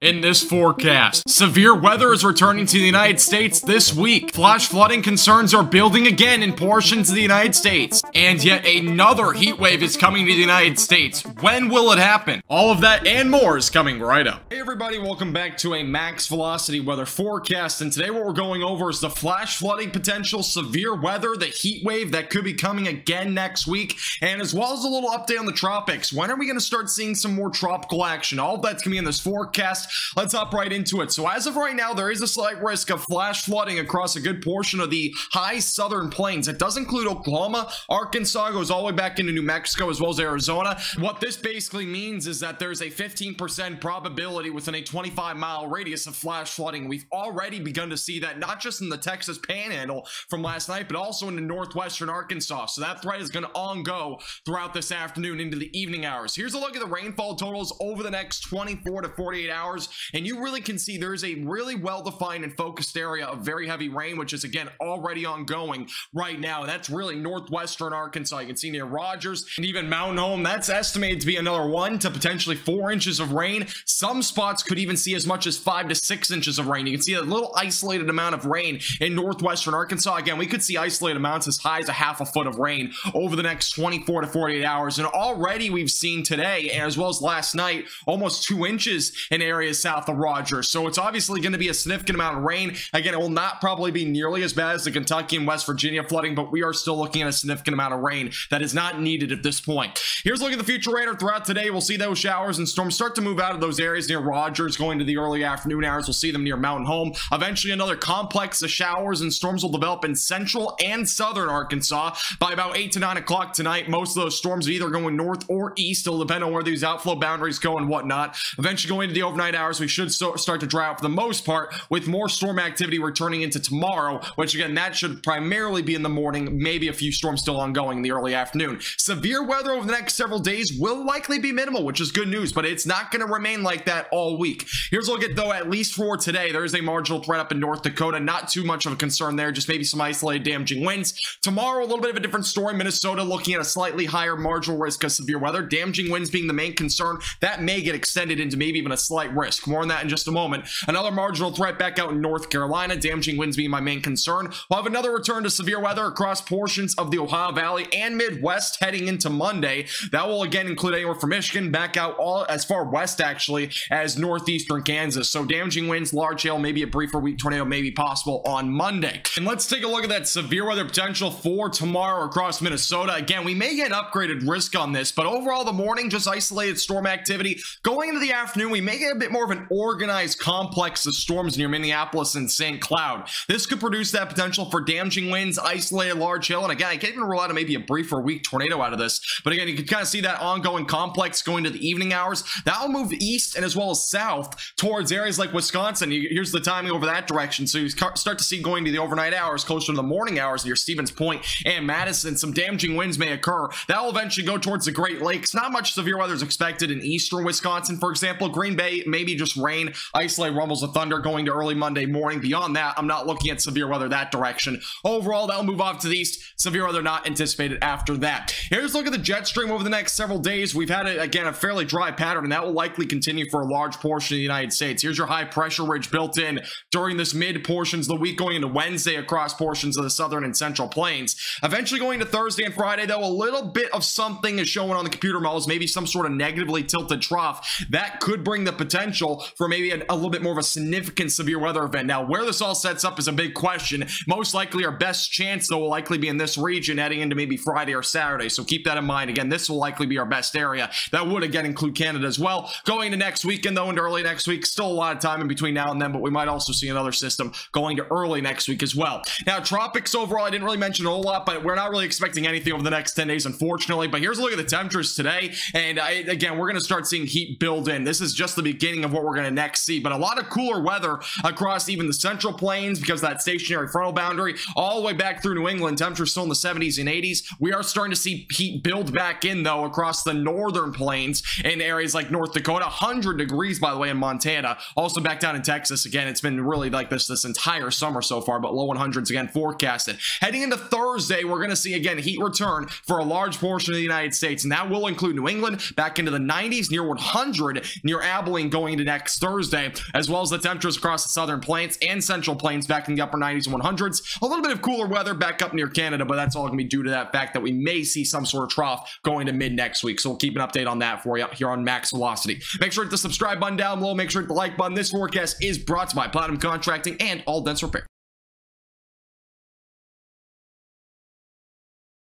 In this forecast, severe weather is returning to the United States this week. Flash flooding concerns are building again in portions of the United States. And yet another heat wave is coming to the United States. When will it happen? All of that and more is coming right up. Hey everybody, welcome back to a max velocity weather forecast. And today what we're going over is the flash flooding potential, severe weather, the heat wave that could be coming again next week. And as well as a little update on the tropics. When are we going to start seeing some more tropical action? All that's going to be in this forecast. Let's hop right into it. So as of right now, there is a slight risk of flash flooding across a good portion of the high southern plains. It does include Oklahoma, Arkansas goes all the way back into New Mexico as well as Arizona. What this basically means is that there's a 15% probability within a 25 mile radius of flash flooding. We've already begun to see that not just in the Texas panhandle from last night, but also in the northwestern Arkansas. So that threat is going to on go throughout this afternoon into the evening hours. Here's a look at the rainfall totals over the next 24 to 48 hours And you really can see there's a really well-defined and focused area of very heavy rain, which is, again, already ongoing right now. That's really northwestern Arkansas. You can see near Rogers and even Mountain Home. That's estimated to be another one to potentially four inches of rain. Some spots could even see as much as five to six inches of rain. You can see a little isolated amount of rain in northwestern Arkansas. Again, we could see isolated amounts as high as a half a foot of rain over the next 24 to 48 hours. And already we've seen today, as well as last night, almost two inches in areas south of Rogers. So it's obviously going to be a significant amount of rain. Again, it will not probably be nearly as bad as the Kentucky and West Virginia flooding, but we are still looking at a significant amount of rain that is not needed at this point. Here's a look at the future radar throughout today. We'll see those showers and storms start to move out of those areas near Rogers going to the early afternoon hours. We'll see them near Mountain Home. Eventually, another complex of showers and storms will develop in central and southern Arkansas by about 8 to 9 o'clock tonight. Most of those storms are either going north or east. It'll depend on where these outflow boundaries go and whatnot. Eventually, going into the overnight hours, we should start to dry out for the most part, with more storm activity returning into tomorrow, which again, that should primarily be in the morning, maybe a few storms still ongoing in the early afternoon. Severe weather over the next several days will likely be minimal, which is good news, but it's not going to remain like that all week. Here's a look at, though, at least for today, there is a marginal threat up in North Dakota. Not too much of a concern there, just maybe some isolated damaging winds. Tomorrow, a little bit of a different story. Minnesota looking at a slightly higher marginal risk of severe weather. Damaging winds being the main concern. That may get extended into maybe even a slight risk. More on that in just a moment. Another marginal threat back out in North Carolina. Damaging winds being my main concern. We'll have another return to severe weather across portions of the Ohio Valley and Midwest heading into Monday. That will again include anywhere from Michigan back out all as far west actually as northeastern Kansas. So damaging winds, large hail, maybe a briefer weak tornado may be possible on Monday. And let's take a look at that severe weather potential for tomorrow across Minnesota. Again, we may get upgraded risk on this, but overall the morning just isolated storm activity. Going into the afternoon, we may get a bit more of an organized complex of storms near Minneapolis and St. Cloud. This could produce that potential for damaging winds, isolated large hail, and again, I can't even rule out maybe a brief or weak tornado out of this. But again, you can kind of see that ongoing complex going to the evening hours. That will move east and as well as south towards areas like Wisconsin. Here's the timing over that direction. So you start to see going to the overnight hours, closer to the morning hours near Stevens Point and Madison. Some damaging winds may occur. That will eventually go towards the Great Lakes. Not much severe weather is expected in eastern Wisconsin, for example. Green Bay, maybe just rain, isolated rumbles of thunder going to early Monday morning. Beyond that, I'm not looking at severe weather that direction. Overall, that'll move off to the east. Severe weather not anticipated after that. Here's a look at the jet stream over the next several days. We've had, again, a fairly dry pattern, and that will likely continue for a large portion of the United States. Here's your high pressure ridge built in during this mid portions of the week going into Wednesday across portions of the southern and central plains. Eventually going to Thursday and Friday, though, a little bit of something is showing on the computer models, maybe some sort of negatively tilted trough. That could bring the potential for maybe a, a little bit more of a significant severe weather event. Now, where this all sets up is a big question. Most likely, our best chance, though, will likely be in this region heading into maybe Friday or Saturday. So keep that in mind. Again, this will likely be our best area. That would, again, include Canada as well. Going to next weekend, though, into early next week, still a lot of time in between now and then, but we might also see another system going to early next week as well. Now, tropics overall, I didn't really mention a whole lot, but we're not really expecting anything over the next 10 days, unfortunately. But here's a look at the temperatures today. And I, again, we're going to start seeing heat build in. This is just the beginning of what we're going to next see, but a lot of cooler weather across even the central plains because that stationary frontal boundary all the way back through New England. Temperatures still in the 70s and 80s. We are starting to see heat build back in though across the northern plains in areas like North Dakota. 100 degrees by the way in Montana. Also back down in Texas again. It's been really like this this entire summer so far, but low 100s again forecasted. Heading into Thursday, we're going to see again heat return for a large portion of the United States, and that will include New England back into the 90s, near 100 near Abilene going going into next Thursday, as well as the temperatures across the southern plains and central plains back in the upper 90s and 100s. A little bit of cooler weather back up near Canada, but that's all going to be due to that fact that we may see some sort of trough going to mid next week. So we'll keep an update on that for you here on Max Velocity. Make sure to hit the subscribe button down below. Make sure to hit the like button. This forecast is brought to you by Platinum Contracting and All Dents Repair.